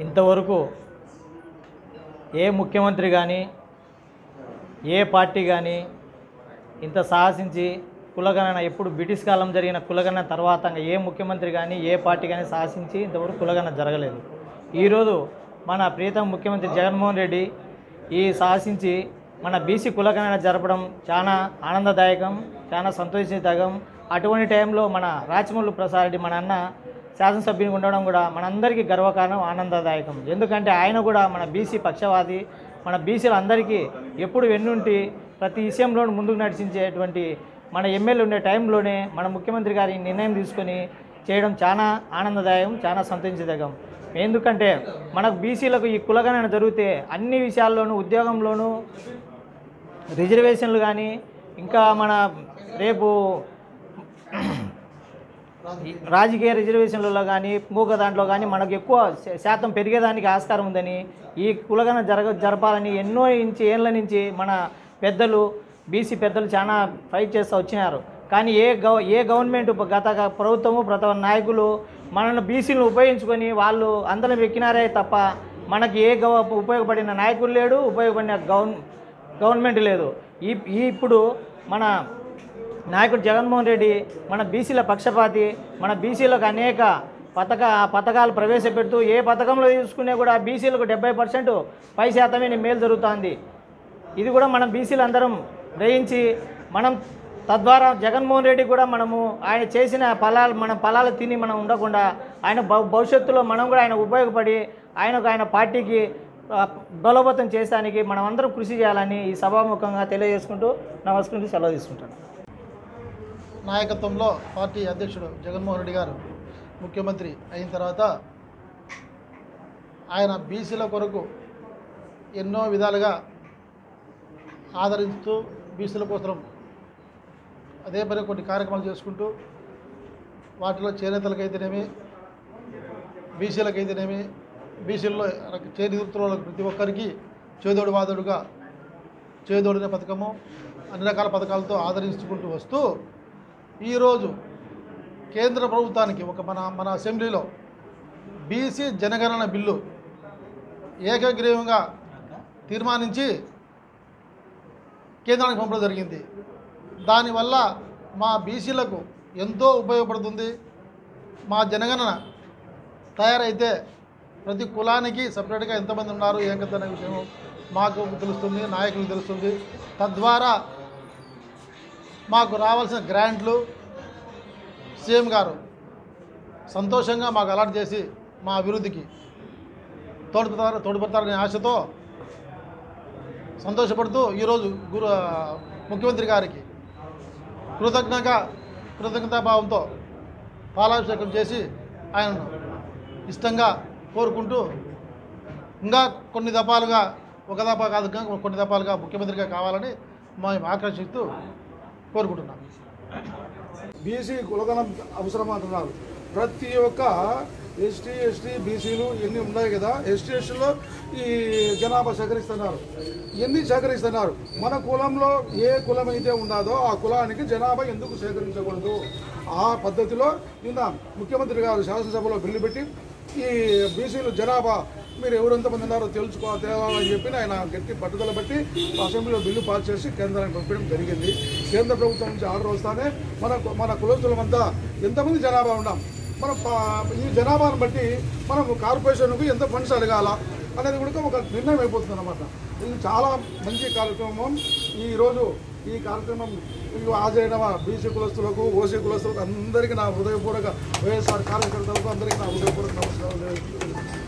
ఇంతవరకు ఏ ముఖ్యమంత్రి కానీ ఏ పార్టీ కానీ ఇంత సాహసించి కులగణన ఎప్పుడు బ్రిటిష్ కాలం జరిగిన కులగణన తర్వాత ఏ ముఖ్యమంత్రి కానీ ఏ పార్టీ కానీ సాహసించి ఇంతవరకు కులగణన జరగలేదు. ఈరోజు మన ప్రీతం ముఖ్యమంత్రి జగన్మోహన్ రెడ్డి ఈ సాహసించి మన బీసీ కులగణన జరపడం చాలా ఆనందదాయకం చాలా సంతోషదాయకం అటువంటి టైంలో మన రాచమల్లు ప్రసాద్ రెడ్డి మన అన్న శాసనసభ్యుని ఉండడం కూడా మనందరికీ గర్వకారణం ఆనందదాయకం. ఎందుకంటే ఆయన కూడా మన బీసీ పక్షవాది. మన బీసీలు అందరికీ ఎప్పుడు వెన్నుంటి ప్రతి విషయంలోనూ ముందుకు నడిచించేటువంటి మన ఎమ్మెల్యే ఉండే టైంలోనే మన ముఖ్యమంత్రి గారి నిర్ణయం తీసుకొని చేయడం చాలా ఆనందదాయకం చాలా సంతోషించదగం ఎందుకంటే మనకు బీసీలకు ఈ కులగణన జరిగితే అన్ని విషయాల్లోనూ ఉద్యోగంలోనూ రిజర్వేషన్లు కానీ ఇంకా మన రేపు రాజకీయ రిజర్వేషన్లలో కానీ ఇంకొక దాంట్లో కానీ మనకు ఎక్కువ శాతం పెరిగేదానికి ఆస్కారం ఉందని ఈ కులగన జరగ జరపాలని ఎన్నో ఇంచి ఏళ్ళ నుంచి మన పెద్దలు బీసీ పెద్దలు చాలా ఫైట్ చేస్తూ వచ్చినారు. కానీ ఏ గవ ఏ గవర్నమెంట్ గత ప్రభుత్వము ప్రత నాయకులు మనల్ని బీసీలను ఉపయోగించుకొని వాళ్ళు అందరం ఎక్కినారే తప్ప మనకి ఏ గవ ఉపయోగపడిన నాయకులు లేడు ఉపయోగపడిన గవర్న గవర్నమెంట్ లేదు. ఈ ఇప్పుడు మన నాయకుడు జగన్మోహన్ రెడ్డి మన బీసీల పక్షపాతి మన బీసీలకు అనేక పథక పథకాలు ప్రవేశపెడుతూ ఏ పథకంలో చూసుకునే కూడా బీసీలకు డెబ్బై పర్సెంట్ పై శాతమే మేలు జరుగుతుంది. ఇది కూడా మనం బీసీలు అందరం గ్రహించి మనం తద్వారా జగన్మోహన్ రెడ్డి కూడా మనము ఆయన చేసిన ఫలాలు మన ఫలాలు తిని మనం ఉండకుండా ఆయన భవిష్యత్తులో మనం కూడా ఆయన ఉపయోగపడి ఆయనకు ఆయన పార్టీకి ఆ, బలోపేతం మనం అందరం కృషి చేయాలని ఈ సభాముఖంగా తెలియజేసుకుంటూ నమస్కరించి సెలవు తీసుకుంటాను నాయకత్వంలో పార్టీ అధ్యక్షుడు జగన్మోహన్ రెడ్డి గారు ముఖ్యమంత్రి అయిన తర్వాత ఆయన బీసీల కొరకు ఎన్నో విధాలుగా ఆదరిస్తూ బీసీల కోసం అదే పని కొన్ని కార్యక్రమాలు చేసుకుంటూ వాటిలో చేనేతలకైతేనేమి బీసీలకైతేనేమి బీసీల్లో చేనివృత్తుల ప్రతి ఒక్కరికి చేదోడు వాదోడుగా చేదోడిన పథకము అన్ని రకాల పథకాలతో ఆదరించుకుంటూ వస్తూ ఈరోజు కేంద్ర ప్రభుత్వానికి ఒక మన మన అసెంబ్లీలో బీసీ జనగణన బిల్లు ఏకగ్రీవంగా తీర్మానించి కేంద్రానికి పంపడం జరిగింది. దానివల్ల మా బీసీలకు ఎంతో ఉపయోగపడుతుంది. మా జనగణన తయారైతే ప్రతి కులానికి సపరేట్గా ఎంతమంది ఉన్నారు ఏం కథ అనే విషయం మాకు తెలుస్తుంది నాయకులకు తెలుస్తుంది. తద్వారా మాకు రావాల్సిన గ్రాంట్లు సీఎం గారు సంతోషంగా మాకు అలర్ట్ చేసి మా అభివృద్ధికి తోడ్పడతారు తోడ్పడతారనే ఆశతో సంతోషపడుతూ ఈరోజు గురు ముఖ్యమంత్రి గారికి కృతజ్ఞత కృతజ్ఞతాభావంతో పాలాభిషేకం చేసి ఆయనను ఇష్టంగా కోరుకుంటూ ఇంకా కొన్ని దఫాలుగా ఒక దఫా కాదు కొన్ని దఫాలుగా ముఖ్యమంత్రిగా కావాలని మేము ఆకర్షిస్తూ కోరుకుంటున్నాం. బీసీ కులగణం అవసరం అంటున్నారు. ప్రతి ఒక్క ఎస్టీ ఎస్టీ బీసీలు ఇవన్నీ ఉన్నాయి కదా ఎస్టీ ఎస్టీలో ఈ జనాభా సేకరిస్తున్నారు. ఎన్ని సేకరిస్తున్నారు? మన కులంలో ఏ కులం అయితే ఉన్నదో ఆ కులానికి జనాభా ఎందుకు సేకరించకూడదు? ఆ పద్ధతిలో నిన్న ముఖ్యమంత్రి గారు శాసనసభలో బిల్లు పెట్టి ఈ బీసీలు జనాభా మీరు ఎవరెంతమంది ఉన్నారో తెలుసుకో తేవాలని చెప్పి ఆయన గట్టి పట్టుదల బట్టి అసెంబ్లీలో బిల్లు పాస్ చేసి కేంద్రానికి పంపించడం జరిగింది. కేంద్ర ప్రభుత్వం నుంచి ఆర్డర్ వస్తానే మన మన కులస్తులమంతా ఎంతమంది జనాభా ఉన్నాం? మనం పా- ఈ జనాభాను బట్టి మనం కార్పొరేషన్కు ఎంత ఫండ్స్ అడగాల అనేది కూడా ఒక నిర్ణయం అయిపోతుంది అనమాట ఇది చాలా మంచి కార్యక్రమం. ఈరోజు ఈ కార్యక్రమం హాజరైన బీసీ కులస్తులకు ఓసీ కులస్తులకు అందరికీ నా హృదయపూర్వక వైఎస్ఆర్ కార్యకర్తలకు అందరికీ నా హృదయపూర్వక నమస్కారం